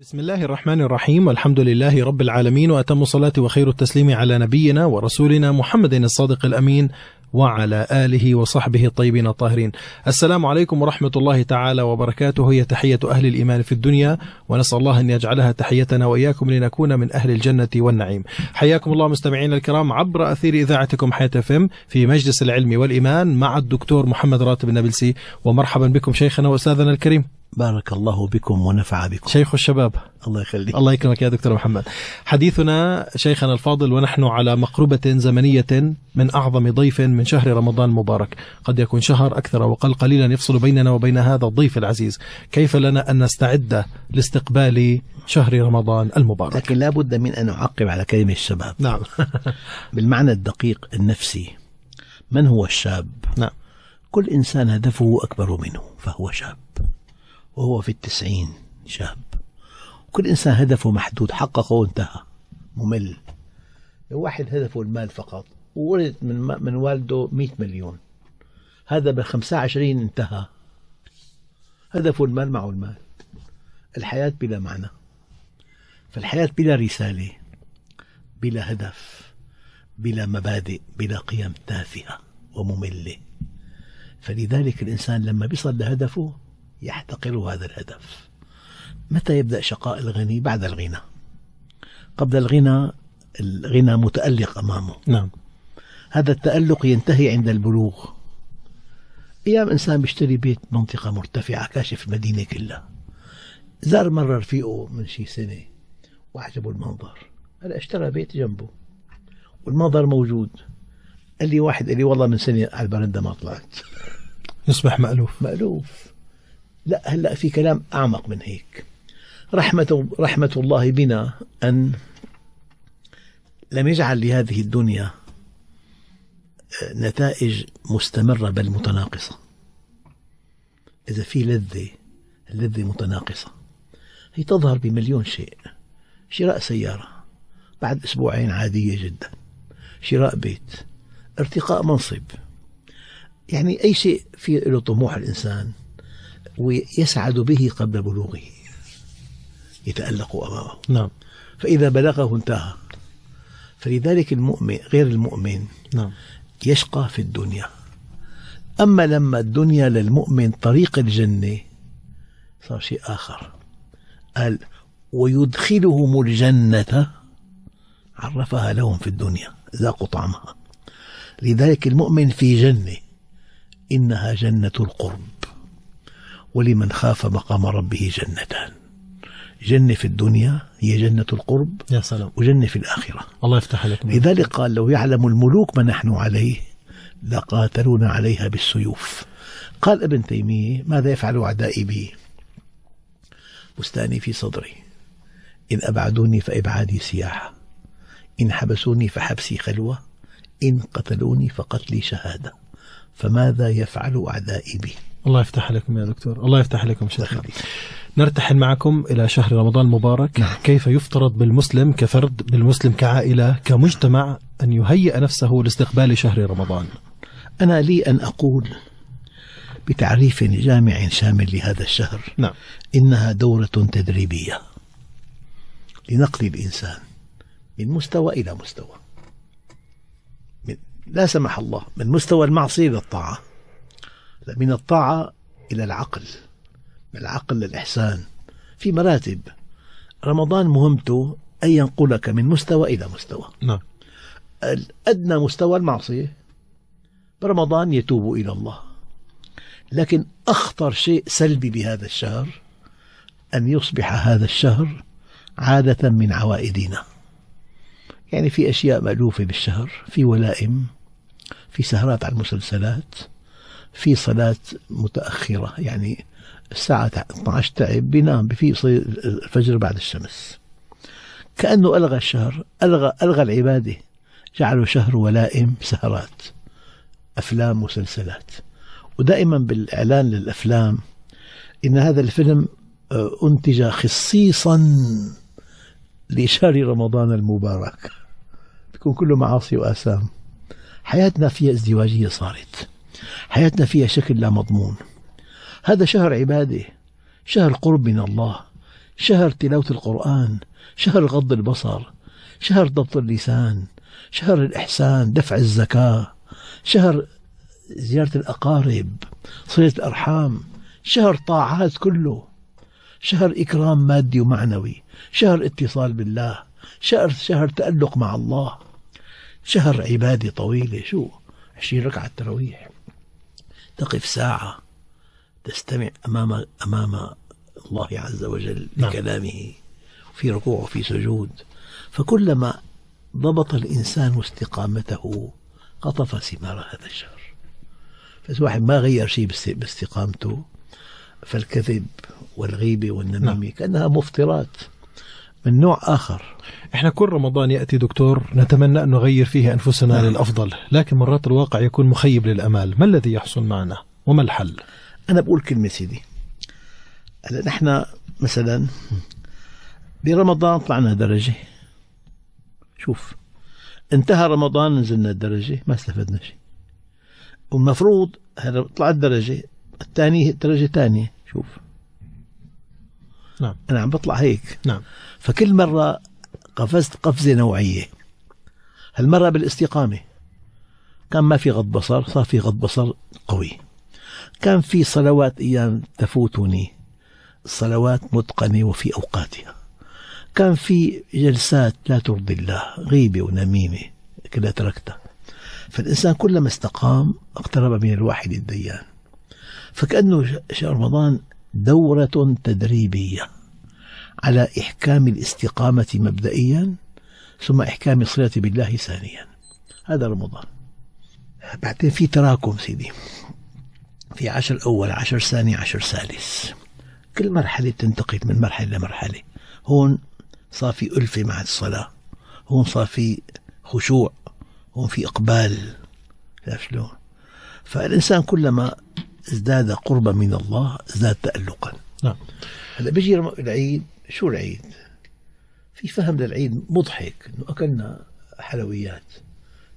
بسم الله الرحمن الرحيم والحمد لله رب العالمين وأتم الصلاة وخير التسليم على نبينا ورسولنا محمد الصادق الأمين وعلى آله وصحبه الطيبين الطاهرين السلام عليكم ورحمة الله تعالى وبركاته هي تحية أهل الإيمان في الدنيا ونسأل الله أن يجعلها تحيتنا وإياكم لنكون من أهل الجنة والنعيم حياكم الله مستمعينا الكرام عبر أثير إذاعتكم حياة فم في مجلس العلم والإيمان مع الدكتور محمد راتب النبلسي ومرحبا بكم شيخنا وأستاذنا الكريم بارك الله بكم ونفع بكم. شيخ الشباب. الله يخليك. الله يكرمك يا دكتور محمد. حديثنا شيخنا الفاضل ونحن على مقربة زمنية من أعظم ضيف من شهر رمضان المبارك. قد يكون شهر أكثر وقل قليلا يفصل بيننا وبين هذا الضيف العزيز. كيف لنا أن نستعد لاستقبال شهر رمضان المبارك؟ لكن لا بد من أن أعقب على كلمة الشباب. نعم. بالمعنى الدقيق النفسي من هو الشاب؟ نعم. كل إنسان هدفه أكبر منه فهو شاب. وهو في التسعين شاب. كل إنسان هدفه محدود حققه وانتهى. ممل. واحد هدفه المال فقط. وولد من, من والده 100 مليون. هذا ب 25 انتهى. هدفه المال معه المال. الحياة بلا معنى. فالحياة بلا رسالة بلا هدف بلا مبادئ بلا قيم تافهة ومملة. فلذلك الإنسان لما بيصل لهدفه يحتقر هذا الهدف. متى يبدأ شقاء الغني؟ بعد الغنى. قبل الغنى الغنى متألق أمامه. نعم. هذا التألق ينتهي عند البلوغ. أيام إنسان بيشتري بيت منطقة مرتفعة كاشف المدينة كلها. زار مرة رفيقه من شي سنة وعجبه المنظر. هلا اشترى بيت جنبه والمنظر موجود. قال لي واحد قال لي والله من سنة على البرندة ما طلعت. يصبح مألوف. مألوف. لا هلا في كلام أعمق من هيك. رحمة رحمة الله بنا أن لم يجعل لهذه الدنيا نتائج مستمرة بل متناقصة. إذا في لذة اللذة متناقصة. هي تظهر بمليون شيء. شراء سيارة بعد أسبوعين عادية جدا. شراء بيت ارتقاء منصب. يعني أي شيء في له طموح الإنسان. ويسعد به قبل بلوغه. يتألق أمامه. نعم. فإذا بلغه انتهى. فلذلك المؤمن غير المؤمن نعم. يشقى في الدنيا. أما لما الدنيا للمؤمن طريق الجنة صار شيء آخر. قال ويدخلهم الجنة عرفها لهم في الدنيا ذاقوا طعمها. لذلك المؤمن في جنة إنها جنة القرب. ولمن خاف مقام ربه جنتان. جنة في الدنيا هي جنة القرب يا سلام. وجنة في الآخرة. الله يفتح عليك لذلك قال لو يعلم الملوك ما نحن عليه لقاتلونا عليها بالسيوف. قال ابن تيمية ماذا يفعل أعدائي بي؟ بستاني في صدري. إن أبعدوني فإبعادي سياحة. إن حبسوني فحبسي خلوة. إن قتلوني فقتلي شهادة. فماذا يفعل أعدائي بي؟ الله يفتح عليكم يا دكتور. الله يفتح عليكم شيخنا. نرتحل معكم إلى شهر رمضان المبارك. نعم. كيف يفترض بالمسلم كفرد بالمسلم كعائلة كمجتمع أن يهيئ نفسه لاستقبال شهر رمضان؟ أنا لي أن أقول بتعريف جامع شامل لهذا الشهر نعم. إنها دورة تدريبية لنقل الإنسان من مستوى إلى مستوى. من لا سمح الله من مستوى المعصية إلى الطاعة لا، من الطاعة إلى العقل من العقل للإحسان في مراتب رمضان مهمته أن ينقلك من مستوى إلى مستوى. نعم. أدنى مستوى المعصية برمضان يتوب إلى الله. لكن أخطر شيء سلبي بهذا الشهر أن يصبح هذا الشهر عادة من عوائدنا. يعني في أشياء مألوفة بالشهر في ولائم في سهرات على المسلسلات في صلاة متأخرة يعني الساعة 12 تعب بينام في الفجر بعد الشمس. كأنه ألغى الشهر ألغى, ألغى العبادة. جعله شهر ولائم سهرات أفلام مسلسلات ودائما بالإعلان للأفلام إن هذا الفيلم آه، أنتج خصيصا لشهر رمضان المبارك. بيكون كله معاصي وآثام. حياتنا فيها ازدواجية صارت. حياتنا فيها شكل لا مضمون. هذا شهر عبادة شهر قرب من الله شهر تلاوة القرآن شهر غض البصر شهر ضبط اللسان شهر الإحسان دفع الزكاة شهر زيارة الأقارب صلة الأرحام شهر طاعات كله شهر إكرام مادي ومعنوي شهر اتصال بالله شهر شهر تألق مع الله شهر عبادة طويلة شو؟ عشرين ركعة تراويح. تقف ساعة تستمع أمام أمام الله عز وجل نعم. لكلامه في ركوع وفي سجود فكلما ضبط الإنسان استقامته قطف ثمار هذا الشهر فإذا واحد ما غير شيء باست- باستقامته فالكذب والغيبة والنميمة نعم. كأنها مفطرات من نوع آخر إحنا كل رمضان يأتي دكتور نتمنى أن نغير فيه أنفسنا نعم. للأفضل، لكن مرات الواقع يكون مخيب للأمال، ما الذي يحصل معنا؟ وما الحل؟ أنا بقول كلمة سيدي هلا نحن مثلا برمضان طلعنا درجة شوف انتهى رمضان نزلنا الدرجة ما استفدنا شيء والمفروض هلا طلعت درجة الثانية درجة ثانية شوف نعم. أنا عم بطلع هيك. نعم. فكل مرة قفزت قفزة نوعية. هالمرة بالاستقامة. كان ما في غض بصر صار في غض بصر قوي. كان في صلوات أيام تفوتني. صلوات متقنة وفي أوقاتها. كان في جلسات لا ترضي الله غيبة ونميمة كلها تركتها. فالإنسان كلما استقام اقترب من الواحد الديان. فكأنه شهر رمضان دورة تدريبية على إحكام الاستقامة مبدئيا ثم إحكام الصلة بالله ثانيا. هذا رمضان. بعدين في تراكم سيدي. في عشر أول عشر ثاني عشر ثالث. كل مرحلة تنتقل من مرحلة لمرحلة هون صار في ألفة مع الصلاة. هون صار في خشوع. هون في إقبال. شلون. فالإنسان كلما ازداد قربا من الله ازداد تألقا. نعم. هلا بيجي العيد شو العيد؟ في فهم للعيد مضحك إنه أكلنا حلويات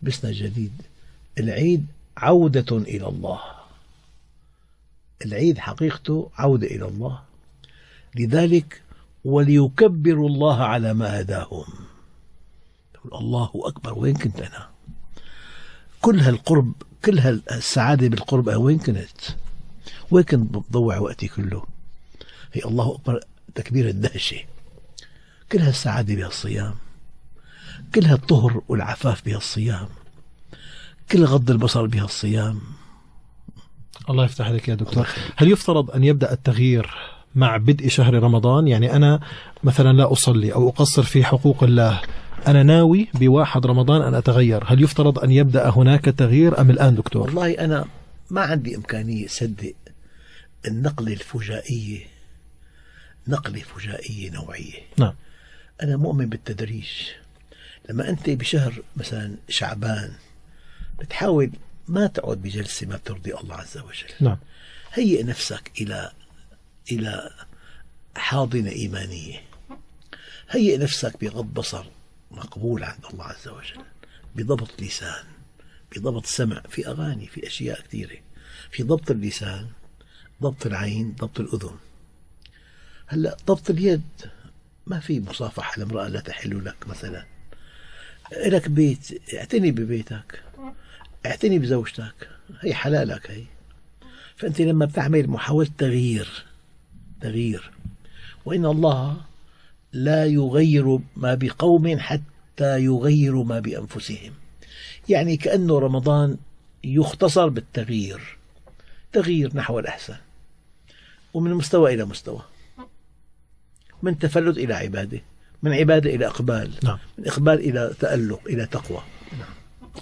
لبسنا جديد. العيد عودة إلى الله. العيد حقيقته عودة إلى الله. لذلك وليكبروا الله على ما هداهم. الله أكبر وين كنت أنا؟ كل هالقرب كل هالسعادة بالقرب وين كنت؟ وين كنت بضوع وقتي كله؟ هي الله أكبر تكبير الدهشة. كل هالسعادة بهالصيام كل هالطهر والعفاف بهالصيام كل غض البصر بهالصيام. الله يفتح عليك يا دكتور. هل يفترض أن يبدأ التغيير مع بدء شهر رمضان. يعني أنا مثلا لا أصلي أو أقصر في حقوق الله. أنا ناوي بواحد رمضان أن أتغير. هل يفترض أن يبدأ هناك تغيير أم الآن دكتور؟ والله أنا ما عندي إمكانية صدق النقلة الفجائية نقلة فجائية نوعية. نعم. أنا مؤمن بالتدريج لما أنت بشهر مثلا شعبان بتحاول ما تقعد بجلسة ما بترضي الله عز وجل. نعم. هيئ نفسك إلى إلى حاضنة إيمانية. هيئ نفسك بغض بصر مقبول عند الله عز وجل بضبط لسان بضبط سمع في أغاني في أشياء كثيرة. في ضبط اللسان ضبط العين ضبط الأذن. هلأ ضبط اليد ما في مصافحة لامرأة لا تحل لك مثلا. لك بيت اعتني ببيتك اعتني بزوجتك هي حلالك هي. فأنت لما بتعمل محاولة تغيير تغيير وإن الله لا يغير ما بقوم حتى يغيروا ما بأنفسهم. يعني كأنه رمضان يختصر بالتغيير. تغيير نحو الأحسن. ومن مستوى إلى مستوى. من تفلت إلى عبادة. من عبادة إلى إقبال. نعم. من إقبال إلى تألق إلى تقوى.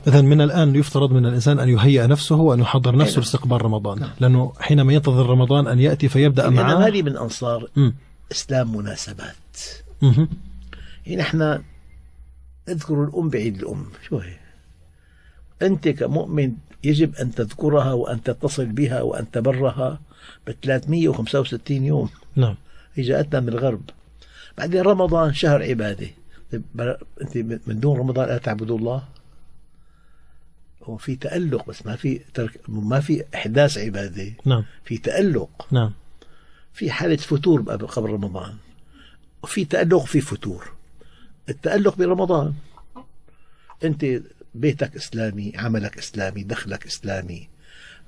إذا من الآن يفترض من الإنسان أن يهيئ نفسه وأن يحضر نفسه لاستقبال رمضان. لأنه حينما ينتظر رمضان أن يأتي فيبدأ يعني معه. مالي من أنصار مم. إسلام مناسبات. مهم. يعني إحنا نذكر الأم بعيد الأم شو هي؟ أنت كمؤمن يجب أن تذكرها وأن تتصل بها وأن تبرها ب 365 يوم. نعم. هي جاءتنا من الغرب. بعدين رمضان شهر عبادة. طيب أنت من دون رمضان لا تعبدوا الله؟ هو في تألق بس ما في ترك ما في إحداث عبادة. نعم. في تألق. نعم. في حالة فتور قبل رمضان. في تألق في فتور. التألق برمضان. أنت بيتك إسلامي عملك إسلامي دخلك إسلامي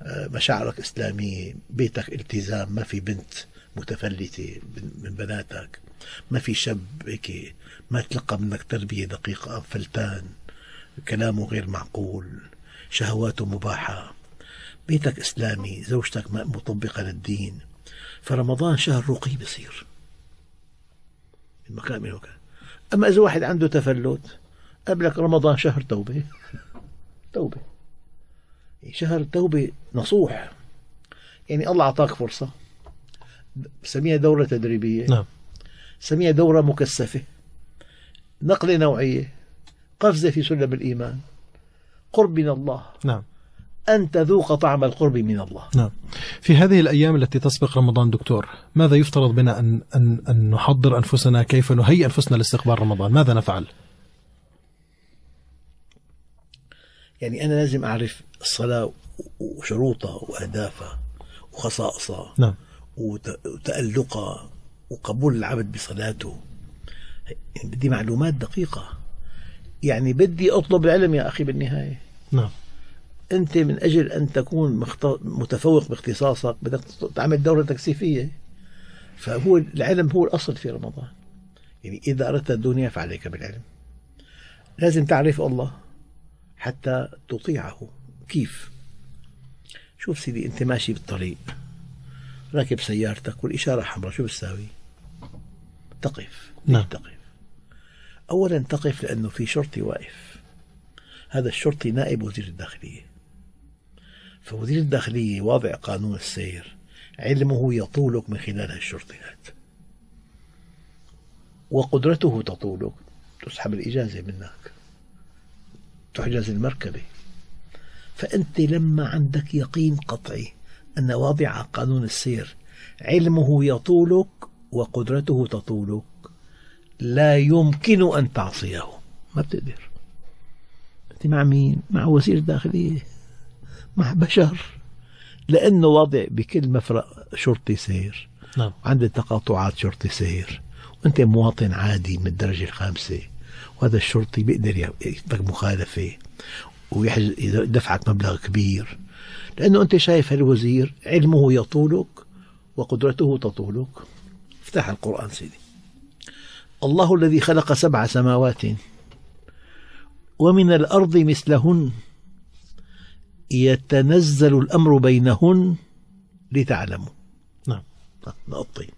آه، مشاعرك إسلامية بيتك التزام ما في بنت متفلتة من بناتك ما في شاب هيك ما تلقى منك تربية دقيقة فلتان كلامه غير معقول. شهواته مباحة. بيتك إسلامي زوجتك مطبقة للدين. فرمضان شهر رقي بصير من مكان من مكان. أما إذا واحد عنده تفلت قبلك رمضان شهر توبة. توبة. شهر توبة نصوح. يعني الله أعطاك فرصة. سميها دورة تدريبية. نعم. سميها دورة مكثفة. نقلة نوعية. قفزة في سلم الإيمان. قرب من الله. نعم. أن تذوق طعم القرب من الله. نعم. في هذه الأيام التي تسبق رمضان دكتور ماذا يفترض بنا أن, أن, أن نحضر أنفسنا؟ كيف نهيئ أنفسنا لاستقبال رمضان؟ ماذا نفعل؟ يعني أنا لازم أعرف الصلاة وشروطها وأهدافها وخصائصها نعم. وتألقها وقبول العبد بصلاته. يعني بدي معلومات دقيقة. يعني بدي أطلب العلم يا أخي بالنهاية. نعم. أنت من أجل أن تكون متفوق باختصاصك بدك تعمل دورة تكثيفية. فهو العلم هو الأصل في رمضان. يعني إذا أردت الدنيا فعليك بالعلم. لازم تعرف الله حتى تطيعه. كيف؟ شوف سيدي أنت ماشي بالطريق. راكب سيارتك والإشارة حمراء شو بتساوي؟ تقف. نعم. تقف. أولا تقف لأنه في شرطي واقف. هذا الشرطي نائب وزير الداخلية. فوزير الداخلية واضع قانون السير. علمه يطولك من خلال هالشرطيات. وقدرته تطولك. تسحب الإجازة منك. تحجز المركبة. فأنت لما عندك يقين قطعي أن واضع قانون السير علمه يطولك وقدرته تطولك لا يمكن أن تعصيه. ما بتقدر. أنت مع مين؟ مع وزير الداخلية؟ مع بشر؟ لأنه واضع بكل مفرق شرطي سير. نعم. عند تقاطعات شرطي سير. وأنت مواطن عادي من الدرجة الخامسة. وهذا الشرطي بيقدر يكتبك مخالفة. ويدفعك مبلغ كبير. لأنه أنت شايف هالوزير علمه يطولك وقدرته تطولك. افتح القرآن سيدي. الله الذي خلق سبع سماوات ومن الأرض مثلهن يتنزل الأمر بينهن لتعلموا. نعم. نقطين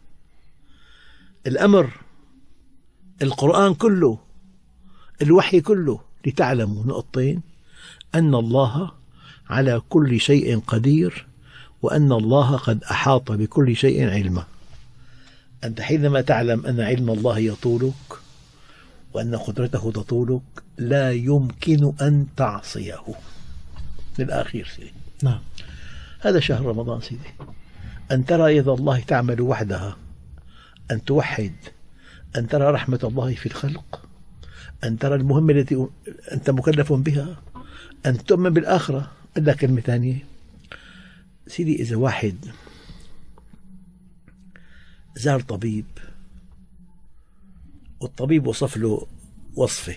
الأمر القرآن كله الوحي كله لتعلموا. نقطين أن الله على كل شيء قدير وأن الله قد أحاط بكل شيء علما. أنت حينما تعلم أن علم الله يطولك وأن قدرته تطولك لا يمكن أن تعصيه. للآخير سيدي. نعم. هذا شهر رمضان سيدي. أن ترى يد الله تعمل وحدها أن توحد أن ترى رحمة الله في الخلق أن ترى المهمة التي أنت مكلف بها أن تؤمن بالآخرة. لك كلمة ثانية؟ سيدي إذا واحد زار طبيب والطبيب وصف له وصفة.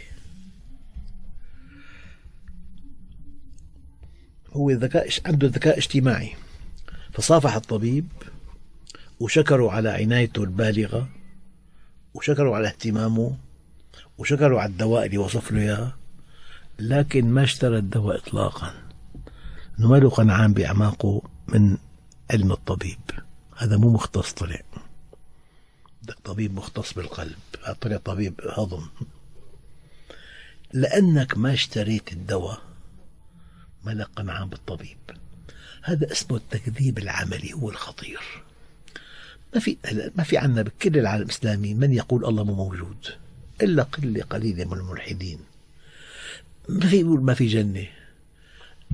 هو ذكاء عنده ذكاء اجتماعي. فصافح الطبيب وشكروا على عنايته البالغة وشكروا على اهتمامه وشكروا على الدواء اللي وصف له إياه لكن ما اشترى الدواء إطلاقا. أنه ما له قنعان بأعماقه من علم الطبيب. هذا مو مختص طلع. بدك طبيب مختص بالقلب طلع طبيب هضم. لأنك ما اشتريت الدواء ما لك قنعان بالطبيب هذا اسمه التكذيب العملي هو الخطير. ما في ما في عندنا بكل العالم الإسلامي من يقول الله مو موجود إلا قله قليله من الملحدين. ما في يقول ما في جنة.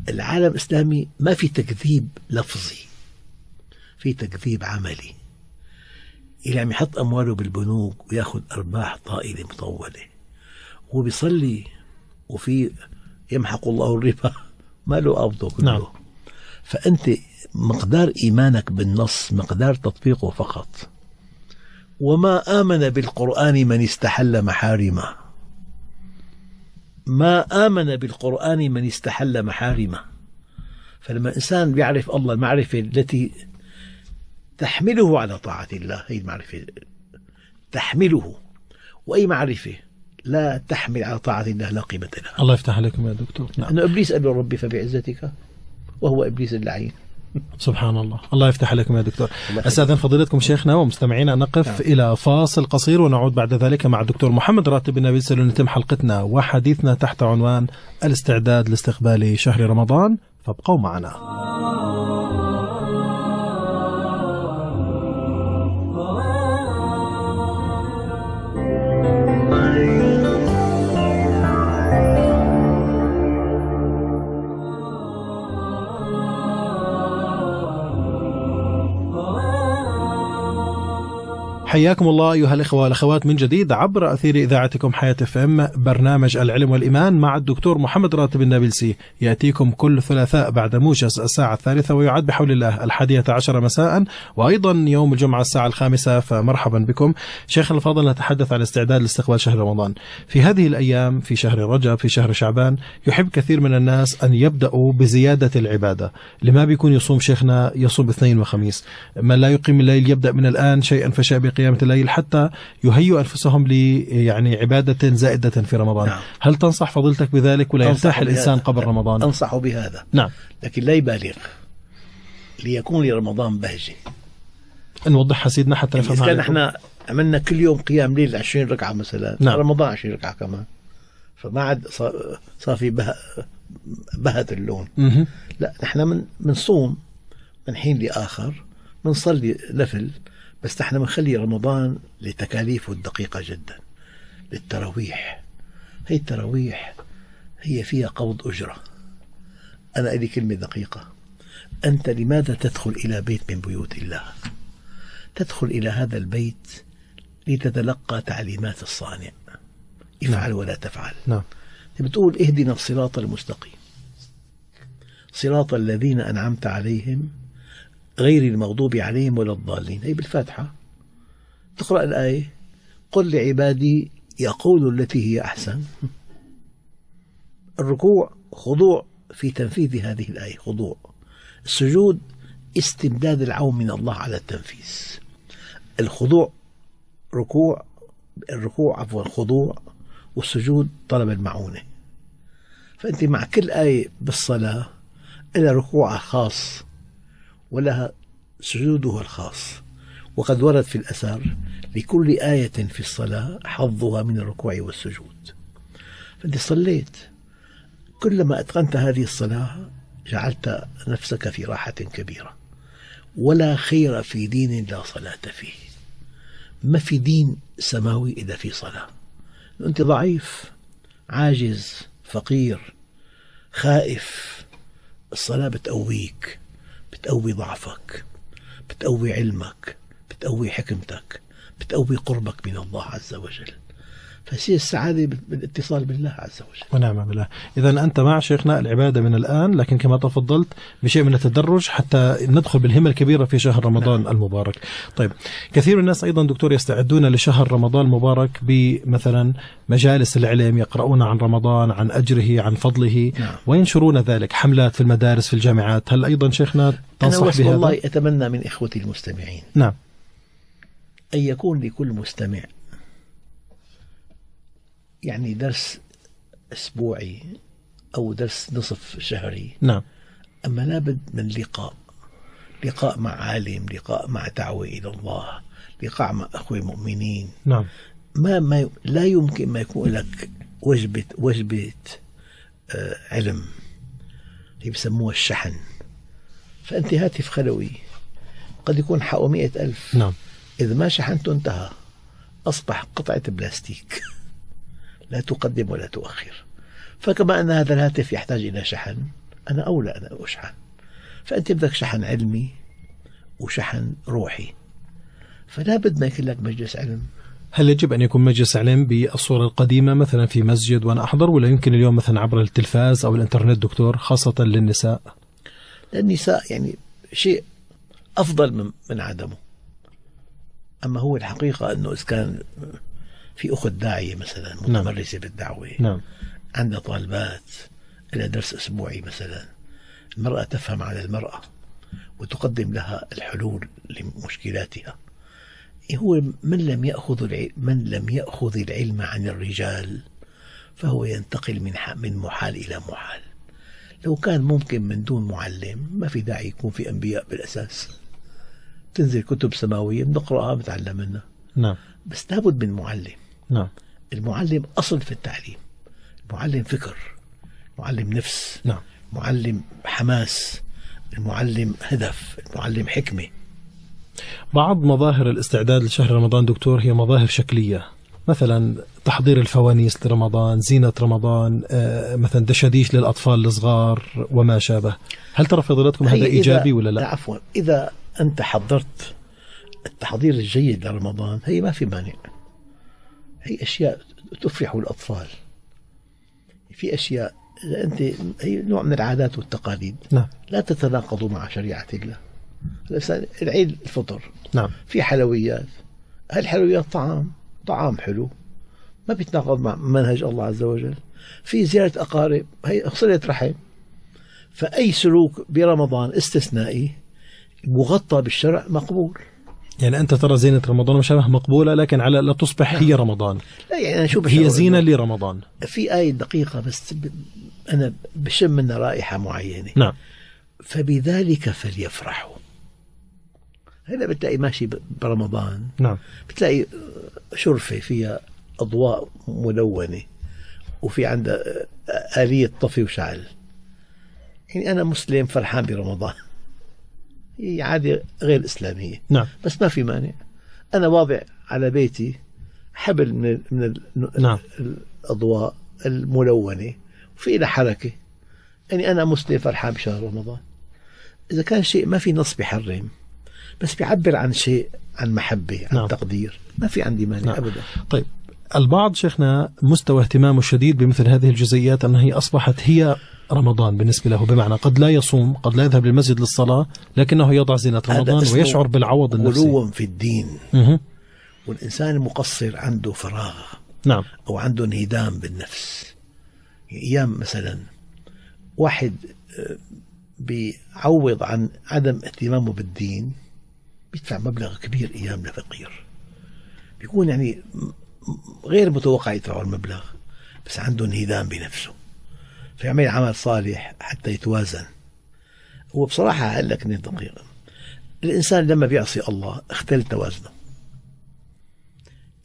العالم الإسلامي ما في تكذيب لفظي في تكذيب عملي. اللي عم يحط أمواله بالبنوك ويأخذ أرباح طائلة مطولة. هو بيصلي وفي يمحق الله الربا. ما له قبضه كله. نعم. فأنت مقدار إيمانك بالنص مقدار تطبيقه فقط. وما آمن بالقرآن من استحل محارمه. ما آمن بالقرآن من استحل محارمه. فلما الإنسان بيعرف الله المعرفة التي تحمله على طاعة الله هي المعرفة تحمله وأي معرفة. لا تحمل على طاعة الله لا قيمة لها. الله يفتح عليكم يا دكتور. نعم. أن إبليس قال له ربي فبعزتك وهو إبليس اللعين. سبحان الله. الله يفتح عليكم يا دكتور. أستاذن فضيلتكم شيخنا ومستمعينا نقف نعم. إلى فاصل قصير ونعود بعد ذلك مع الدكتور محمد راتب النبيل لنتم حلقتنا. وحديثنا تحت عنوان الاستعداد لاستقبال شهر رمضان. فابقوا معنا. حياكم الله أيها الإخوة والأخوات من جديد عبر أثير إذاعتكم حياة إف إم برنامج العلم والإيمان مع الدكتور محمد راتب النابلسي. يأتيكم كل ثلاثاء بعد موجز الساعة الثالثة ويعد بحول الله الحادية عشر مساء وأيضا يوم الجمعة الساعة الخامسة فمرحبا بكم. شيخنا الفاضل نتحدث عن الاستعداد لاستقبال شهر رمضان. في هذه الأيام في شهر رجب في شهر شعبان يحب كثير من الناس أن يبدأوا بزيادة العبادة. لما بيكون يصوم شيخنا؟ يصوم اثنين وخميس. من لا يقيم الليل يبدأ من الآن شيئا فشيء بقيامه الليل حتى يهيئوا أنفسهم ل يعني عبادة زائدة في رمضان نعم. هل تنصح فضيلتك بذلك ولا يرتاح الإنسان بهذا. قبل رمضان أنصح بهذا نعم لكن لا يبالغ ليكون لرمضان بهجة نوضحها سيدنا حتى يعني نفهم إذا كان. إحنا عملنا كل يوم قيام ليل 20 ركعة مثلا نعم. رمضان 20 ركعة كمان فما عاد صار- صار في به... بهت اللون مهم. لا نحن من بنصوم من حين لآخر بنصلي نفل بس نحن بنخلي رمضان لتكاليفه الدقيقة جدا للتراويح. هي التراويح هي فيها قبض أجرة. أنا لي كلمة دقيقة. أنت لماذا تدخل إلى بيت من بيوت الله؟ تدخل إلى هذا البيت لتتلقى تعليمات الصانع. افعل ولا تفعل. نعم. بتقول اهدنا الصراط المستقيم. صراط الذين أنعمت عليهم غير المغضوب عليهم ولا الضالين. هي بالفاتحة. تقرأ الآية. قل لعبادي يقولوا التي هي أحسن. الركوع خضوع في تنفيذ هذه الآية. خضوع. السجود استمداد العون من الله على التنفيذ. الخضوع ركوع الركوع عفوا خضوع والسجود طلب المعونة. فأنت مع كل آية بالصلاة لها ركوعها خاص. ولها سجودها الخاص. وقد ورد في الأثر لكل آية في الصلاة حظها من الركوع والسجود. فأنت صليت. كلما أتقنت هذه الصلاة جعلت نفسك في راحة كبيرة. ولا خير في دين لا صلاة فيه. ما في دين سماوي إذا في صلاة. أنت ضعيف عاجز فقير خائف. الصلاة بتقويك. بتقوي ضعفك بتقوي علمك بتقوي حكمتك بتقوي قربك من الله عز وجل. فهي السعادة بالاتصال بالله عز وجل. ونعم بالله. إذا أنت مع شيخنا العبادة من الآن لكن كما تفضلت بشيء من التدرج حتى ندخل بالهمة الكبيرة في شهر رمضان نعم. المبارك. طيب كثير من الناس أيضا دكتور يستعدون لشهر رمضان المبارك بمثلا مجالس العلم يقرؤون عن رمضان عن أجره عن فضله. نعم. وينشرون ذلك حملات في المدارس في الجامعات. هل أيضا شيخنا أنا تنصح بس بهذا؟ والله أتمنى من إخوتي المستمعين. نعم. أن يكون لكل مستمع يعني درس أسبوعي أو درس نصف شهري. نعم. أما لابد من لقاء. لقاء مع عالم لقاء مع دعوة إلى الله لقاء مع أخوة مؤمنين. نعم. ما, ما لا يمكن ما يكون لك وجبة وجبة آه علم. هي بسموها الشحن. فأنت هاتف خلوي. قد يكون حقه مئة ألف. نعم. إذا ما شحنته انتهى أصبح قطعة بلاستيك. لا تقدم ولا تؤخر. فكما أن هذا الهاتف يحتاج إلى شحن أنا أولى أن أشحن. فأنت بدك شحن علمي وشحن روحي. فلا بد ما يكون لك مجلس علم. هل يجب أن يكون مجلس علم بالصورة القديمة مثلا في مسجد وأنا أحضر ولا يمكن اليوم مثلا عبر التلفاز أو الإنترنت دكتور خاصة للنساء؟ للنساء يعني شيء أفضل من, من عدمه. أما هو الحقيقة أنه إذا كان في أخت داعية مثلا متمرسة بالدعوة. نعم. عندها طالبات إلى درس أسبوعي مثلا. المرأة تفهم على المرأة وتقدم لها الحلول لمشكلاتها. هو من لم يأخذ من لم يأخذ العلم عن الرجال فهو ينتقل من من محال إلى محال. لو كان ممكن من دون معلم ما في داعي يكون في أنبياء بالأساس. تنزل كتب سماوية بنقرأها بنتعلم منها نعم. بس لابد من معلم. نعم. المعلم أصل في التعليم. المعلم فكر معلم نفس نعم. معلم حماس المعلم هدف المعلم حكمة. بعض مظاهر الاستعداد لشهر رمضان دكتور هي مظاهر شكلية. مثلا تحضير الفوانيس لرمضان زينة رمضان آه، مثلا دشاديش للأطفال الصغار وما شابه. هل ترى فضيلتكم هذا إيجابي ولا لا؟ عفوا إذا أنت حضرت التحضير الجيد لرمضان هي ما في مانع. هي أشياء تفرح الأطفال. في أشياء إذا أنت هي نوع من العادات والتقاليد. نعم. لا تتناقض مع شريعة الله. الإنسان العيد الفطر. نعم. في حلويات. هالحلويات طعام؟ طعام حلو. ما بيتناقض مع منهج الله عز وجل. في زيارة أقارب. هي صلة رحم. فأي سلوك برمضان استثنائي مغطى بالشرع مقبول. يعني أنت ترى زينة رمضان وما شابه مقبولة لكن على لا تصبح هي رمضان. لا يعني أنا شو هي إنه لرمضان. في آية دقيقة بس ب- أنا بشم منها رائحة معينة. نعم. فبذلك فليفرحوا. هلا بتلاقي ماشي برمضان. نعم. بتلاقي شرفة فيها أضواء ملونة وفي عندها آلية طفي وشعل. يعني أنا مسلم فرحان برمضان. هي عادة غير إسلامية نعم بس ما في مانع أنا واضع على بيتي حبل من من نعم. الأضواء الملونة وفي لها حركة يعني أنا مسلم فرحان بشهر رمضان إذا كان شيء ما في نص بيحرم بس بيعبر عن شيء عن محبة عن نعم. تقدير ما في عندي مانع. نعم. أبدا طيب البعض شيخنا مستوى اهتمامه الشديد بمثل هذه الجزئيات أنها هي أصبحت هي رمضان بالنسبة له بمعنى قد لا يصوم قد لا يذهب للمسجد للصلاة لكنه يضع زينة رمضان ويشعر بالعوض النفسي. غلو في الدين. مه. والإنسان المقصر عنده فراغ. نعم. أو عنده انهدام بالنفس. أيام مثلا واحد آه، بيعوض عن عدم اهتمامه بالدين بيدفع مبلغ كبير أيام لفقير. بيكون يعني غير متوقع يدفع المبلغ بس عنده انهدام بنفسه. فيعمل عمل صالح حتى يتوازن. هو بصراحة هقول لك دقيقة الإنسان لما بيعصي الله اختل توازنه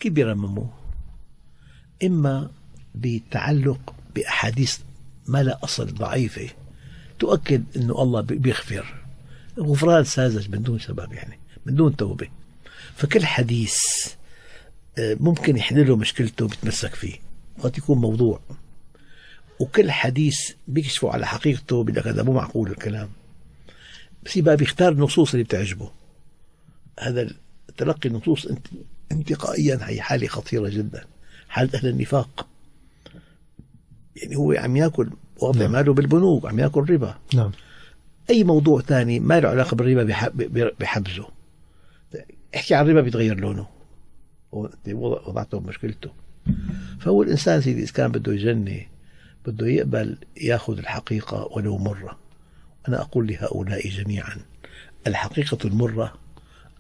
كيف بيرمموه إما بتعلق بأحاديث ما لا أصل ضعيفة تؤكد أنه الله بي- بيغفر. غفران ساذج من دون سبب يعني من دون توبة. فكل حديث ممكن يحل له مشكلته بيتمسك فيه. وقت يكون موضوع. وكل حديث بيكشفوا على حقيقته لك هذا مو معقول الكلام. بس يبقى بيختار النصوص اللي بتعجبه. هذا تلقي النصوص انت- انتقائيا هي حالة خطيرة جدا. حالة أهل النفاق. يعني هو عم يأكل واضع نعم. ماله بالبنوك عم يأكل ربا. نعم. أي موضوع ثاني ما له علاقة بالربا بحبزه احكي عن الربا بيتغير لونه. وضع- وضعته بمشكلته فهو الإنسان سيدي إذا كان بده يجني بده يقبل ياخذ الحقيقة ولو مرة. أنا أقول لهؤلاء جميعا الحقيقة المرة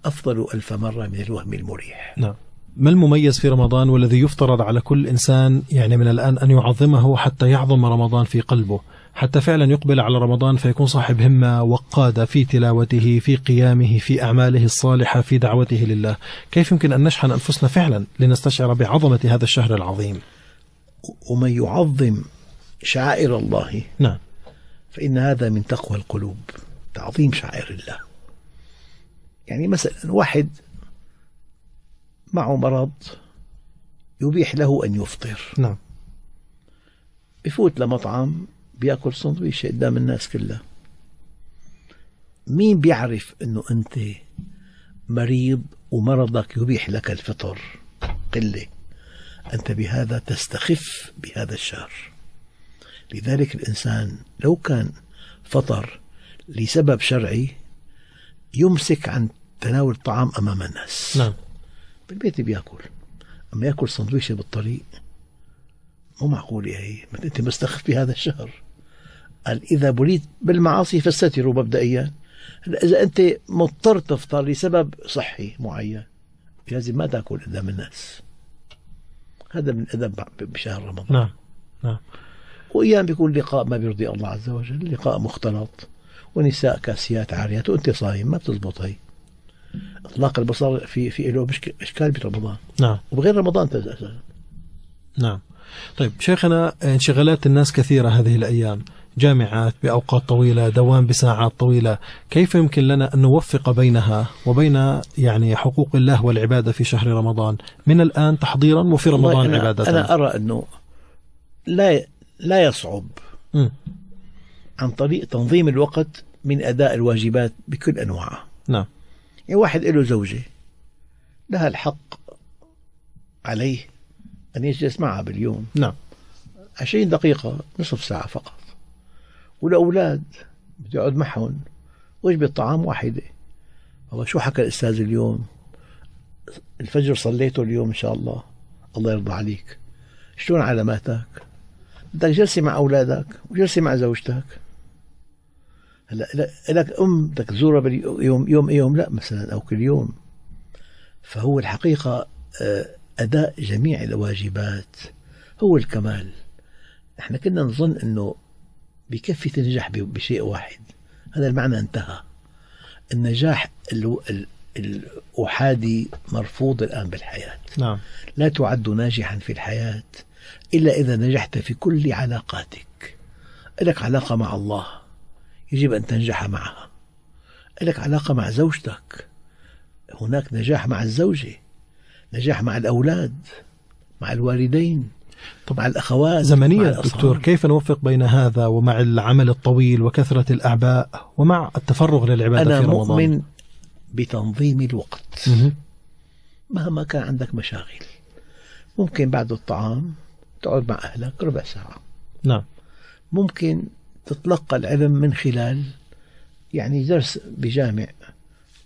أفضل ألف مرة من الوهم المريح. نعم. ما المميز في رمضان والذي يفترض على كل إنسان يعني من الآن أن يعظمه حتى يعظم رمضان في قلبه؟ حتى فعلا يقبل على رمضان فيكون صاحب همة وقادة في تلاوته في قيامه في أعماله الصالحة في دعوته لله. كيف يمكن أن نشحن أنفسنا فعلا لنستشعر بعظمة هذا الشهر العظيم؟ ومن يعظم شعائر الله نعم. فإن هذا من تقوى القلوب تعظيم شعائر الله. يعني مثلا واحد معه مرض يبيح له أن يفطر. نعم. بفوت لمطعم بيأكل سندويشة قدام الناس كلها. مين بيعرف إنه أنت مريض ومرضك يبيح لك الفطر؟ قلة أنت بهذا تستخف بهذا الشهر. لذلك الإنسان لو كان فطر لسبب شرعي يمسك عن تناول الطعام أمام الناس. نعم. بالبيت بيأكل. أما يأكل سندويشة بالطريق مو معقوله هي أنت مستخف بهذا الشهر. قال إذا بليت بالمعاصي فاستتروا مبدئيا. إذا أنت مضطر تفطر لسبب صحي معين لازم ما تأكل قدام الناس هذا من الادب بشهر رمضان. نعم نعم. وأيام بيكون لقاء ما بيرضي الله عز وجل لقاء مختلط ونساء كاسيات عاريات وانت صايم ما بتزبط هي. إطلاق البصر في في له إشكال برمضان نعم. وبغير رمضان أساسا نعم. طيب شيخنا انشغالات الناس كثيرة هذه الأيام. جامعات بأوقات طويلة دوام بساعات طويلة. كيف يمكن لنا أن نوفق بينها وبين يعني حقوق الله والعبادة في شهر رمضان؟ من الآن تحضيرا وفي رمضان أنا عبادة. أنا أرى أنه لا لا يصعب م. عن طريق تنظيم الوقت من أداء الواجبات بكل أنواعها نعم. يعني واحد له زوجة لها الحق عليه أن يجلس معها باليوم نعم. عشرين دقيقة نصف ساعة فقط. والأولاد. بده يقعد معهم. وجبة طعام واحدة. هو شو حكى الأستاذ اليوم؟ الفجر صليته اليوم إن شاء الله. الله يرضى عليك. شلون علاماتك؟ بدك جلسة مع أولادك وجلسة مع زوجتك. هلا لك أم بدك تزورها باليوم يوم يوم لا مثلا أو كل يوم. فهو الحقيقة آه، أداء جميع الواجبات. هو الكمال. إحنا كنا نظن إنه بكفي تنجح بشيء واحد. هذا المعنى انتهى. النجاح الأحادي مرفوض الآن بالحياة. نعم. لا تعد ناجحا في الحياة إلا إذا نجحت في كل علاقاتك. لك علاقة مع الله. يجب أن تنجح معها. لك علاقة مع زوجتك. هناك نجاح مع الزوجة. نجاح مع الأولاد. مع الوالدين. مع الأخوات زمنيا دكتور كيف نوفق بين هذا ومع العمل الطويل وكثرة الأعباء ومع التفرغ للعبادة أنا في رمضان؟ مؤمن بتنظيم الوقت. مه. مهما كان عندك مشاغل. ممكن بعد الطعام تقعد مع أهلك ربع ساعة. نعم. ممكن تتلقى العلم من خلال يعني درس بجامع.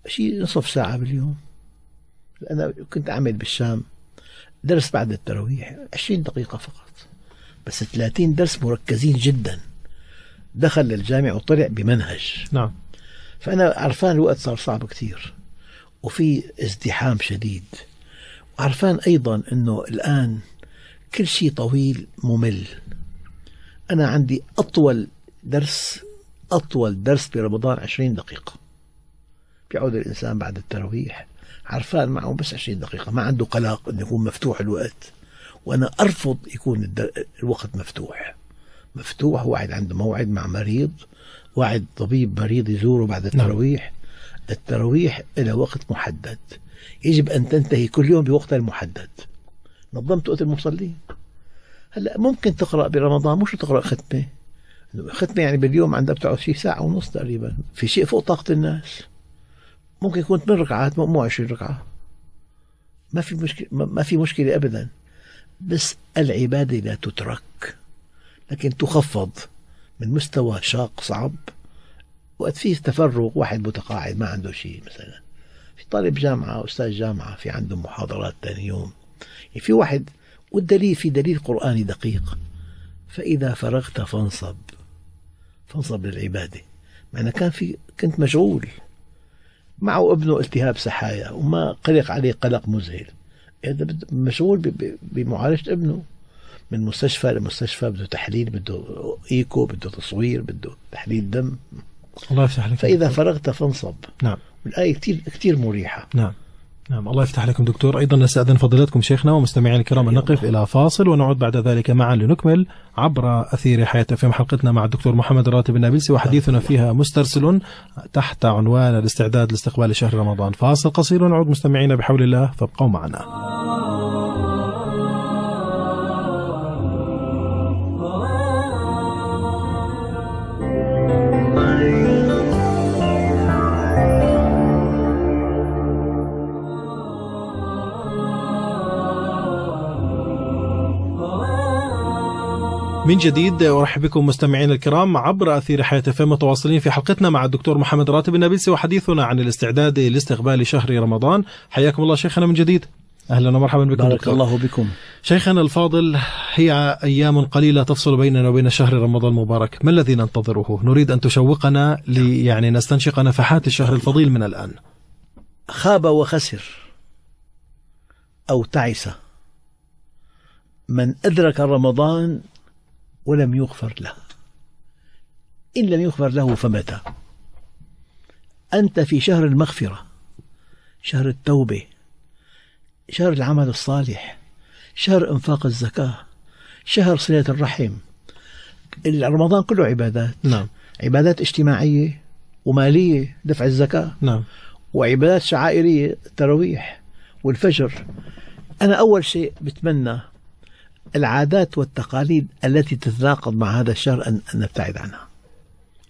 شيء نصف ساعة باليوم. أنا كنت أعمل بالشام. درس بعد التراويح 20 دقيقة فقط. بس 30 درس مركزين جدا. دخل للجامع وطلع بمنهج. نعم. فأنا عرفان الوقت صار صعب كثير وفي ازدحام شديد. وعرفان أيضا أنه الآن كل شيء طويل ممل. أنا عندي أطول درس أطول درس برمضان 20 دقيقة. بيعود الإنسان بعد التراويح. عرفان معه بس 20 دقيقة. ما عنده قلق أنه يكون مفتوح الوقت. وأنا أرفض يكون الوقت مفتوح. مفتوح واحد عنده موعد مع مريض واحد طبيب مريض يزوره بعد نعم. التراويح. التراويح إلى وقت محدد. يجب أن تنتهي كل يوم بوقتها المحدد. نظمت وقت المصلين. هلأ ممكن تقرأ برمضان مش تقرأ ختمة. ختمة يعني باليوم عندك بتقعد شيء ساعة ونص تقريبا. في شيء فوق طاقة الناس. ممكن يكون ثمان ركعات مو 20 ركعة. ما في مشكلة ما في مشكلة أبدا. بس العبادة لا تترك لكن تخفض من مستوى شاق صعب وقت فيه تفرغ واحد متقاعد ما عنده شيء مثلا. في طالب جامعة أستاذ جامعة في عنده محاضرات ثاني يوم. يعني في واحد والدليل في دليل قرآني دقيق. فإذا فرغت فانصب. فانصب للعبادة. معنى كان في كنت مشغول. معه ابنه التهاب سحايا وما قلق عليه قلق مذهل. مشغول بمعالجة ابنه. من مستشفى لمستشفى بده تحليل بده إيكو بده تصوير بده تحليل دم. الله يفتح عليك. فإذا فرغت فانصب. نعم. الايه كثير كثير مريحة. نعم. نعم الله يفتح عليكم دكتور. أيضا نستأذن فضيلتكم شيخنا ومستمعينا الكرام أن نقف إلى فاصل ونعود بعد ذلك معا لنكمل عبر أثير حياة في حلقتنا مع الدكتور محمد راتب النابلسي وحديثنا فيها مسترسل تحت عنوان الاستعداد لاستقبال شهر رمضان. فاصل قصير ونعود مستمعينا بحول الله فابقوا معنا. من جديد أرحب بكم مستمعينا الكرام عبر أثير حياة فم متواصلين في حلقتنا مع الدكتور محمد راتب النابلسي وحديثنا عن الاستعداد لاستقبال شهر رمضان حياكم الله شيخنا من جديد أهلا ومرحبا بكم بارك دكتور. الله بكم شيخنا الفاضل هي أيام قليلة تفصل بيننا وبين شهر رمضان المبارك، ما الذي ننتظره؟ نريد أن تشوقنا لي يعني نستنشق نفحات الشهر الفضيل من الآن. خاب وخسر أو تعس من أدرك رمضان ولم يغفر له. إن لم يغفر له فمتى؟ أنت في شهر المغفرة شهر التوبة شهر العمل الصالح شهر إنفاق الزكاة شهر صلة الرحم. رمضان كله عبادات. نعم. عبادات اجتماعية ومالية دفع الزكاة. نعم. وعبادات شعائرية التراويح والفجر. أنا أول شيء بتمنى العادات والتقاليد التي تتناقض مع هذا الشهر أن نبتعد عنها.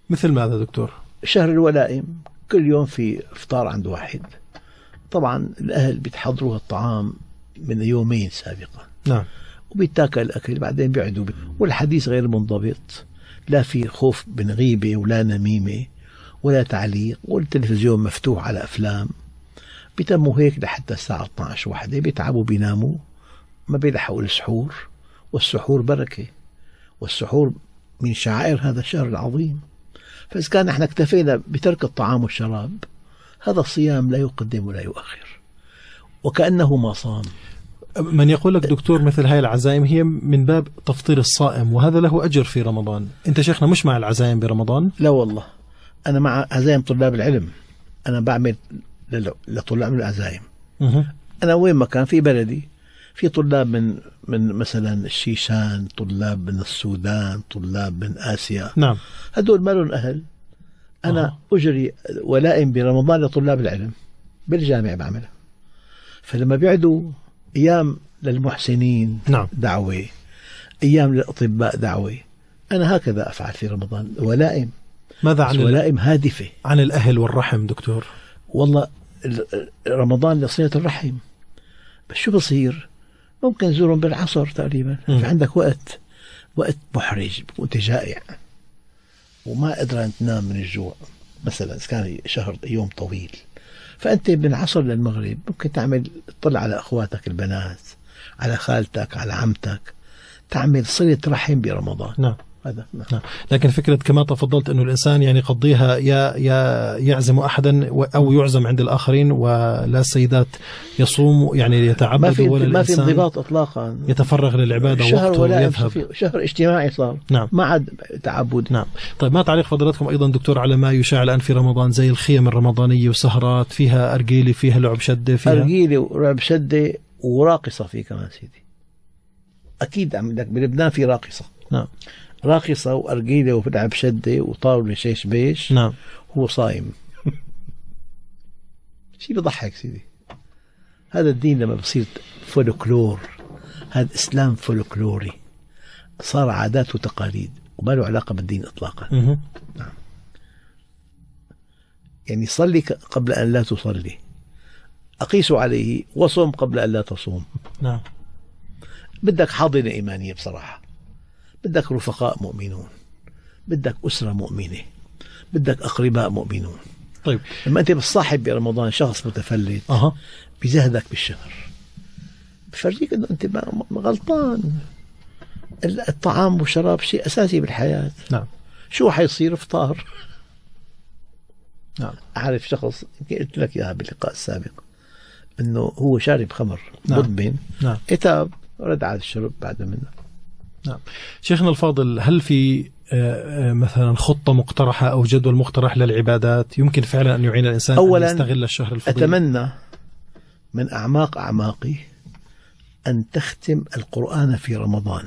مثل ماذا دكتور؟ شهر الولائم كل يوم في إفطار عند واحد. طبعا الأهل بيتحضروا الطعام من يومين سابقا. نعم. وبيتاكل الأكل بعدين بيعدوا والحديث غير منضبط. لا في خوف من غيبة ولا نميمة ولا تعليق والتلفزيون مفتوح على أفلام. بيتموا هيك لحتى الساعة 12 وحدة بيتعبوا بيناموا. ما بيلحقوا السحور والسحور بركة والسحور من شعائر هذا الشهر العظيم. فإذا كان نحن اكتفينا بترك الطعام والشراب هذا الصيام لا يقدم ولا يؤخر وكأنه ما صام. من يقول لك دكتور مثل هاي العزائم هي من باب تفطير الصائم وهذا له أجر في رمضان، أنت شيخنا مش مع العزائم برمضان؟ لا والله أنا مع عزائم طلاب العلم. أنا بعمل لطلاب العزائم. أنا وين ما كان في بلدي في طلاب من من مثلا الشيشان طلاب من السودان طلاب من آسيا. نعم. هدول ما لهم أهل. أنا آه. أجري ولائم برمضان لطلاب العلم بالجامع بعملها فلما بيعدوا أيام للمحسنين نعم. دعوة أيام للأطباء دعوة أنا هكذا أفعل في رمضان. ولائم. ماذا عن ولائم هادفة. عن الأهل والرحم دكتور؟ والله ال- رمضان لصلة الرحم. بس شو بصير؟ ممكن زورهم بالعصر تقريبا. في عندك وقت وقت محرج وانت جائع. وما قدران تنام من الجوع مثلا إذا كان شهر يوم طويل. فأنت من العصر للمغرب ممكن تعمل تطلع على أخواتك البنات على خالتك على عمتك تعمل صلة رحم برمضان. نعم. هذا نعم. نعم. لكن فكرة كما تفضلت أنه الإنسان يعني يقضيها يا يا يعزم أحدا و- أو يعزم عند الآخرين ولا السيدات يصوم يعني يتعبد ما في ولا ما في انضباط إطلاقا. يتفرغ للعبادة شهر وقته ولا ويذهب. في شهر اجتماعي صار. نعم. ما عاد تعبد. نعم. طيب ما تعليق فضلاتكم أيضا دكتور على ما يشاع الآن في رمضان زي الخيم الرمضانية وسهرات فيها أرجيلي فيها لعب شدة فيها أرجيلة ورعب شدة وراقصة في كمان سيدي. أكيد عندك بلبنان في راقصة. نعم. راقصة وأرجيلة ولعب شدة وطاولة شيش بيش. نعم. هو صايم. شيء بضحك سيدي. هذا الدين لما بصير فولكلور هذا إسلام فولكلوري. صار عادات وتقاليد وما له علاقة بالدين إطلاقا. مه. يعني صلي قبل أن لا تصلي. أقيس عليه وصم قبل أن لا تصوم. نعم. بدك حاضنة إيمانية بصراحة. بدك رفقاء مؤمنون بدك أسرة مؤمنة بدك أقرباء مؤمنون. طيب. لما أنت بتصاحب برمضان شخص متفلت أها. بزهدك بالشهر بفرجيك أنه أنت غلطان. ال- الطعام والشراب شيء أساسي بالحياة. نعم. شو حيصير؟ افطار نعم. أعرف شخص يمكن قلت لك إياها باللقاء السابق أنه هو شارب خمر نعم. مدمن نعم. إتاب رد على الشرب بعد منه. نعم. شيخنا الفاضل هل في آه، آه، مثلا خطة مقترحة أو جدول مقترح للعبادات يمكن فعلا أن يعين الإنسان أولاً أن يستغل الشهر الفضيل أتمنى من أعماق أعماقي أن تختم القرآن في رمضان.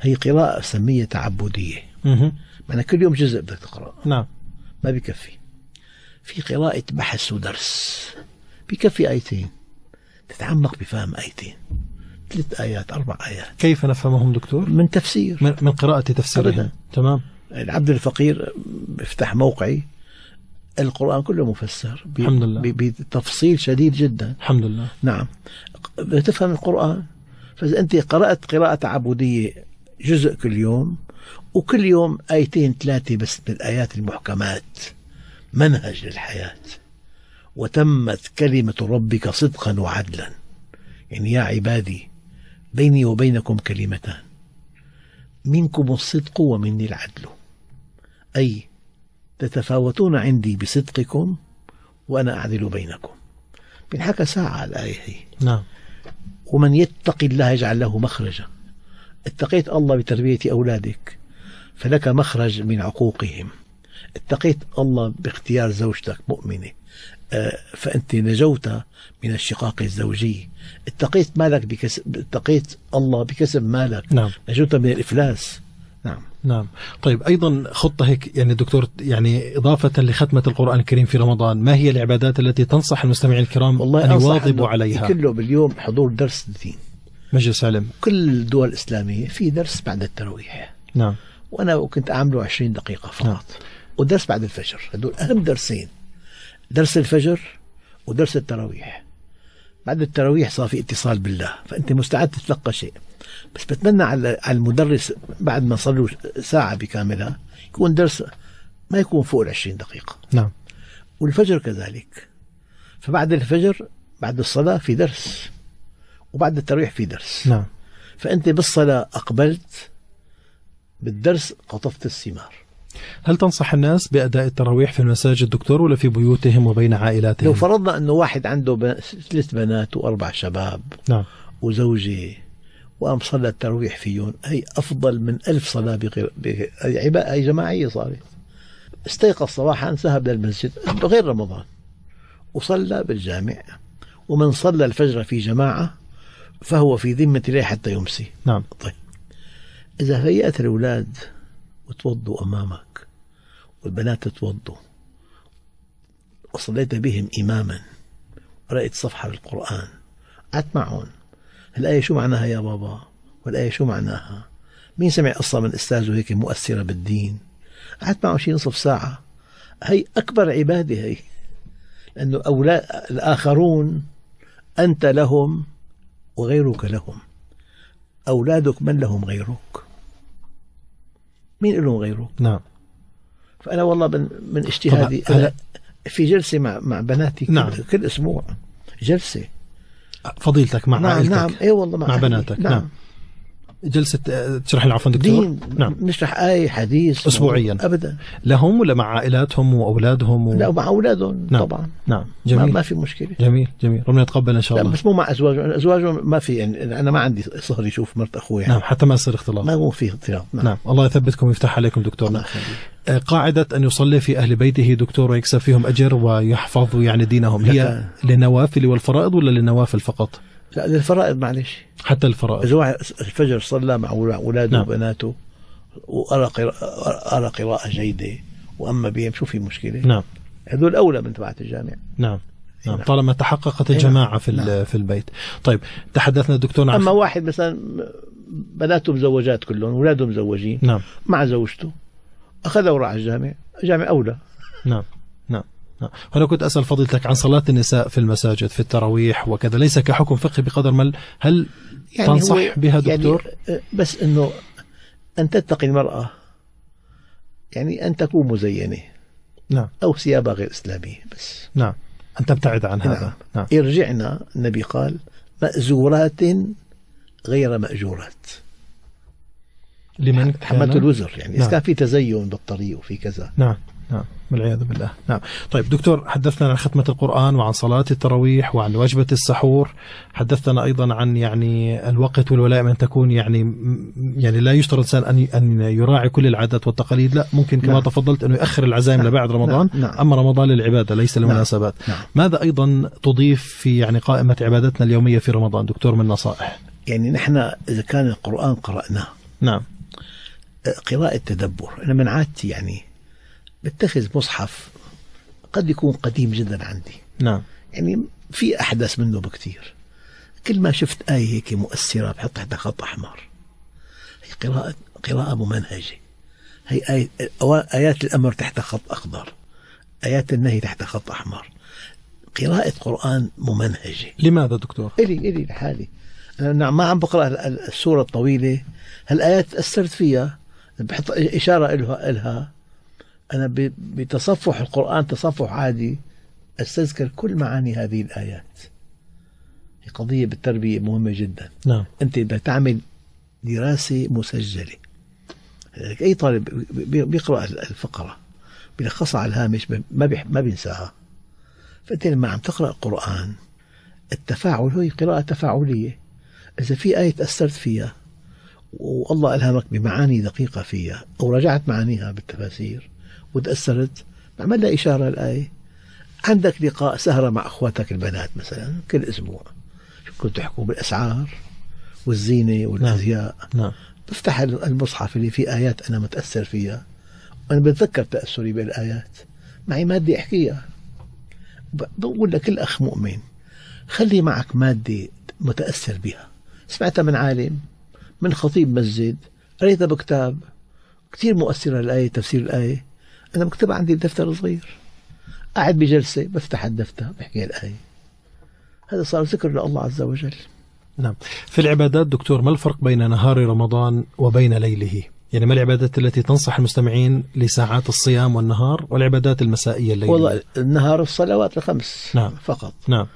هي قراءة سمية تعبدية. مه. معنى كل يوم جزء بدك تقرأ نعم. ما بكفي. في قراءة بحث ودرس. بكفي آيتين. تتعمق بفهم آيتين. ثلاث آيات أربع آيات. كيف نفهمهم دكتور؟ من تفسير. من من قراءة تفسيرهم. تمام. العبد الفقير بيفتح موقعي القرآن كله مفسر الحمد لله. بتفصيل شديد جدا. الحمد لله. نعم. بتفهم القرآن؟ فإذا أنت قرأت قراءة تعبدية جزء كل يوم وكل يوم آيتين ثلاثة بس من الآيات المحكمات منهج للحياة. وتمت كلمة ربك صدقا وعدلا. يعني يا عبادي بيني وبينكم كلمتان. منكم الصدق ومني العدل. أي تتفاوتون عندي بصدقكم وأنا أعدل بينكم. بنحكى ساعة الآية هي. نعم. ومن يتق الله يجعل له مخرجا. اتقيت الله بتربية أولادك فلك مخرج من عقوقهم. اتقيت الله باختيار زوجتك مؤمنة. فأنت نجوت من الشقاق الزوجي. اتقيت مالك بكسب اتقيت الله بكسب مالك. نعم. نجوت من الإفلاس. نعم. نعم. طيب أيضا خطة هيك يعني دكتور يعني إضافة لختمة القرآن الكريم في رمضان ما هي العبادات التي تنصح المستمعين الكرام والله أن يواظبوا عليها؟ كله باليوم حضور درس دين. مجلس علم كل الدول الإسلامية في درس بعد التراويح نعم. وأنا كنت أعمله 20 دقيقة فقط. نعم. ودرس بعد الفجر. هدول أهم درسين. درس الفجر ودرس التراويح. بعد التراويح صار في اتصال بالله فأنت مستعد تتلقى شيء. بس بتمنى على المدرس بعد ما صار له ساعة بكاملها يكون درس ما يكون فوق ال 20 دقيقة. نعم. والفجر كذلك. فبعد الفجر بعد الصلاة في درس وبعد التراويح في درس. نعم. فأنت بالصلاة أقبلت بالدرس قطفت الثمار. هل تنصح الناس بأداء التراويح في المساجد دكتور ولا في بيوتهم وبين عائلاتهم؟ لو فرضنا أنه واحد عنده ثلاث بنات وأربع شباب نعم. وزوجة وقام صلى التراويح فيهم هي أفضل من ألف صلاة بغير بغير- هي جماعية صارت. استيقظ صباحا ذهب للمسجد غير رمضان. وصلى بالجامع. ومن صلى الفجر في جماعة فهو في ذمة الله حتى يمسي. نعم. طيب. إذا هيأت الأولاد وتوضوا أمامك والبنات توضوا وصليت بهم إماما. ورأيت صفحة بالقرآن قعدت معهم الآية شو معناها يا بابا؟ والآية شو معناها؟ مين سمع قصة من أستاذه هيك مؤثرة بالدين؟ قعدت معه شي نصف ساعة. هي أكبر عبادة هي. لأنه أولاد الآخرون أنت لهم وغيرك لهم. أولادك من لهم غيرك؟ مين لهم غيرك؟ نعم. فأنا والله من, من اجتهادي. أنا في جلسة مع, مع بناتي كل, نعم. كل أسبوع. جلسة. فضيلتك مع نعم عائلتك. نعم. اي والله مع, مع. بناتك. نعم. جلسة آه، تشرح لنا عفوا دكتور؟ دين نعم. نشرح آية حديث أسبوعياً. موضوع. أبدا. لهم ولا مع عائلاتهم وأولادهم و... لا ومع أولادهم نعم. طبعا. نعم. جميل. ما في مشكلة. جميل جميل. ربنا يتقبل إن شاء لا الله. بس مو مع أزواجهم أزواجهم ما في يعني أنا ما عندي صهر يشوف مرت أخوي. نعم حتى ما يصير اختلاط. ما هو في اختلاط نعم, نعم. الله يثبتكم ويفتح عليكم دكتورنا يخليك. آه، قاعدة أن يصلي في أهل بيته دكتور ويكسب فيهم أجر ويحفظ يعني دينهم. هي للنوافل والفرائض ولا للنوافل فقط؟ لا للفرائض معلش حتى الفرائض. إذا واحد الفجر صلى مع أولاده نعم. وبناته وأرى قراءة, قراءة جيدة وأما بهم شو في مشكلة؟ نعم. هذول أولى من تبعة الجامع نعم. نعم. نعم. طالما تحققت نعم. الجماعة في نعم. في البيت. طيب تحدثنا دكتور عن أما واحد مثلا بناته مزوجات كلهم أولاده مزوجين نعم. مع زوجته أخذه وراح الجامع الجامع أولى. نعم. هنا كنت أسأل فضيلتك عن صلاة النساء في المساجد في التراويح وكذا ليس كحكم فقهي بقدر ما هل تنصح هو بها دكتور؟ يعني بس أنه أن تتقي المرأة يعني أن تكون مزينة. نعم. أو ثيابها غير إسلامية بس. نعم. أن تبتعد عن هذا. نعم. نعم. إرجعنا النبي قال مأزورات غير مأجورات. لمن كان- الوزر يعني إذا نعم. كان في تزين بالطريق وفي كذا. نعم. نعم والعياذ بالله. نعم. طيب دكتور حدثنا عن ختمة القرآن وعن صلاة التراويح وعن وجبة السحور. حدثنا أيضا عن يعني الوقت والولائم أن تكون يعني يعني لا يشترط الإنسان أن أن يراعي كل العادات والتقاليد. لا ممكن كما نعم. تفضلت أنه يأخر العزائم نعم. لبعد رمضان نعم. نعم. أما رمضان للعبادة ليس للمناسبات نعم. ماذا أيضا تضيف في يعني قائمة عبادتنا اليومية في رمضان؟ دكتور من نصائح. يعني نحن إذا كان القرآن قرأناه. نعم. قراءة تدبر. أنا من عادتي يعني بتخذ مصحف قد يكون قديم جدا عندي. نعم. يعني في أحدث منه بكثير كل ما شفت آية هيك مؤثرة بحط تحتها خط أحمر. هي قراءة قراءة ممنهجة. هي آية آيات الأمر تحت خط أخضر. آيات النهي تحت خط أحمر. قراءة قرآن ممنهجة. لماذا دكتور؟ إلي إلي لحالي. أنا نعم ما عم بقرأ ال- ال- السورة الطويلة. هالآيات تأثرت فيها. بحط إشارة إلها, إلها. أنا بتصفح القرآن تصفح عادي أستذكر كل معاني هذه الآيات. هي قضية بالتربية مهمة جدا. نعم. أنت بدك تعمل دراسة مسجلة أي طالب بي- بيقرأ الفقرة بيلخصها على الهامش ما ما بينساها. فأنت لما عم تقرأ القرآن التفاعل هو قراءة تفاعلية. إذا في آية تأثرت فيها والله ألهمك بمعاني دقيقة فيها أو راجعت معانيها بالتفاسير وتأثرت بعمل لها إشارة الآية عندك لقاء سهرة مع أخواتك البنات مثلا كل أسبوع. شو كنتوا تحكوا بالأسعار والزينة والأزياء. نعم بفتح المصحف اللي فيه آيات أنا متأثر فيها. وأنا بتذكر تأثري بالآيات. معي مادة أحكيها. بقول لكل أخ مؤمن خلي معك مادة متأثر بها. سمعتها من عالم من خطيب مسجد قريتها بكتاب. كثير مؤثرة الآية تفسير الآية. أنا بكتبها عندي دفتر صغير قاعد بجلسة بفتح الدفتر بحكي الآية. هذا صار ذكر لله عز وجل. نعم. في العبادات دكتور ما الفرق بين نهار رمضان وبين ليله؟ يعني ما العبادات التي تنصح المستمعين لساعات الصيام والنهار والعبادات المسائية الليلية؟ والله النهار الصلوات الخمس نعم. فقط. نعم.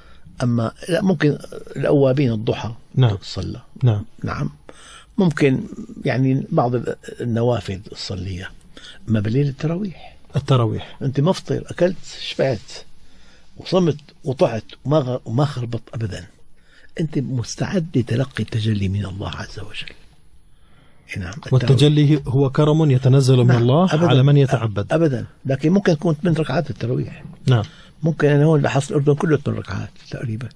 أما لا ممكن الأوابين الضحى نعم. تصلى. نعم. نعم. ممكن يعني بعض النوافل تصليها أما بالليل التراويح. التراويح. أنت مفطر أكلت شبعت وصمت وطعت وما وما خربط أبدا. أنت مستعد لتلقي التجلي من الله عز وجل. نعم. والتجلي هو كرم يتنزل من نعم، الله أبداً. على من يتعبد. أبدا. لكن ممكن تكون ثمان ركعات التراويح. نعم. ممكن أنا هون لاحظت الأردن كله ثمان ركعات تقريبا.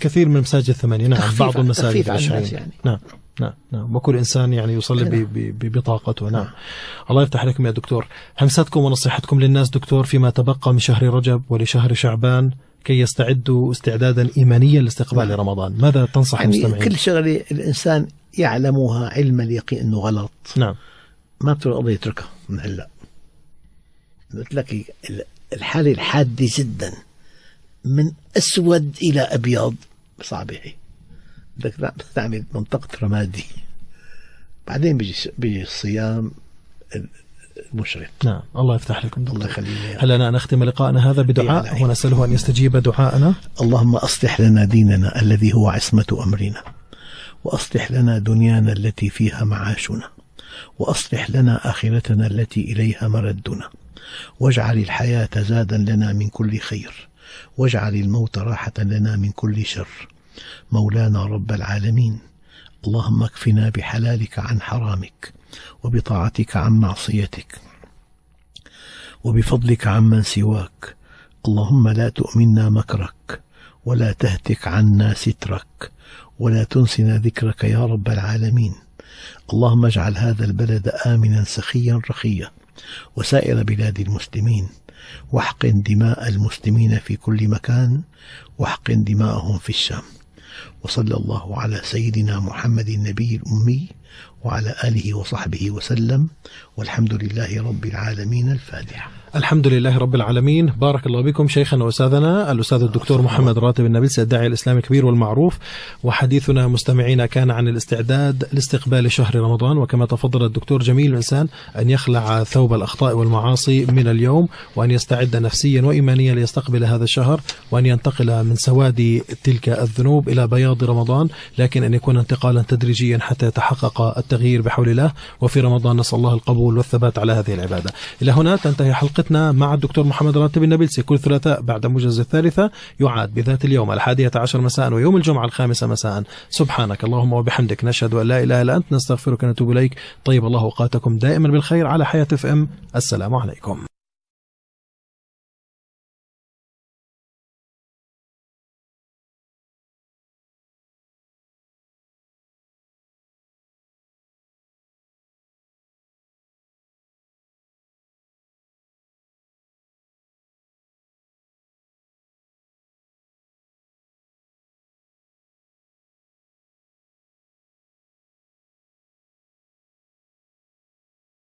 كثير من مساجد الثمانية. نعم بعض المساجد العشرين. يعني. نعم. نعم نعم. وكل إنسان يعني يصلي نعم. ب- ب- ب- بطاقته. نعم. نعم. الله يفتح عليكم يا دكتور. همساتكم ونصيحتكم للناس دكتور فيما تبقى من شهر رجب ولشهر شعبان كي يستعدوا استعدادا إيمانيا لاستقبال نعم. رمضان. ماذا تنصح يعني المستمعين كل شغلة الإنسان يعلمها علم اليقين أنه غلط. نعم. ما الله يتركها من هلأ. قلت لك ال- الحالة الحادة جدا من أسود إلى أبيض. صعبة هي. بدك تع- تعمل منطقة رمادي. بعدين بيجي بيجي الصيام المشرق. نعم الله يفتح لكم الله دكتور. يخلي لي هل لنا نختم لقاءنا هذا بدعاء؟ ونسأله أن يستجيب دعاءنا. اللهم أصلح لنا ديننا الذي هو عصمة أمرنا وأصلح لنا دنيانا التي فيها معاشنا وأصلح لنا آخرتنا التي إليها مردنا. واجعل الحياة زادا لنا من كل خير واجعل الموت راحة لنا من كل شر. مولانا رب العالمين اللهم اكفنا بحلالك عن حرامك وبطاعتك عن معصيتك وبفضلك عمن سواك. اللهم لا تؤمنا مكرك ولا تهتك عنا سترك ولا تنسنا ذكرك يا رب العالمين. اللهم اجعل هذا البلد آمنا سخيا رخيا وسائر بلاد المسلمين. واحقن دماء المسلمين في كل مكان واحقن دماءهم في الشام. وصلى الله على سيدنا محمد النبي الأمي وعلى آله وصحبه وسلم والحمد لله رب العالمين الفاتحة الحمد لله رب العالمين. بارك الله بكم شيخنا وأستاذنا الأستاذ الدكتور محمد راتب النبيل الداعي الإسلامي الكبير والمعروف. وحديثنا مستمعينا كان عن الاستعداد لاستقبال شهر رمضان وكما تفضل الدكتور جميل الإنسان أن يخلع ثوب الأخطاء والمعاصي من اليوم وأن يستعد نفسيا وإيمانيا ليستقبل هذا الشهر وأن ينتقل من سواد تلك الذنوب إلى بياض رمضان لكن أن يكون انتقالا تدريجيا حتى يتحقق التغيير بحول الله. وفي رمضان نسأل الله القبول والثبات على هذه العبادة. إلى هنا تنتهي حلقتنا مع الدكتور محمد راتب النبيلسي. كل ثلاثاء بعد موجز الثالثة يعاد بذات اليوم الحادية عشر مساء ويوم الجمعة الخامسة مساء. سبحانك اللهم وبحمدك. نشهد أن لا إله إلا أنت. نستغفرك ونتوب إليك. طيب الله أوقاتكم دائما بالخير على حياة اف إم. السلام عليكم.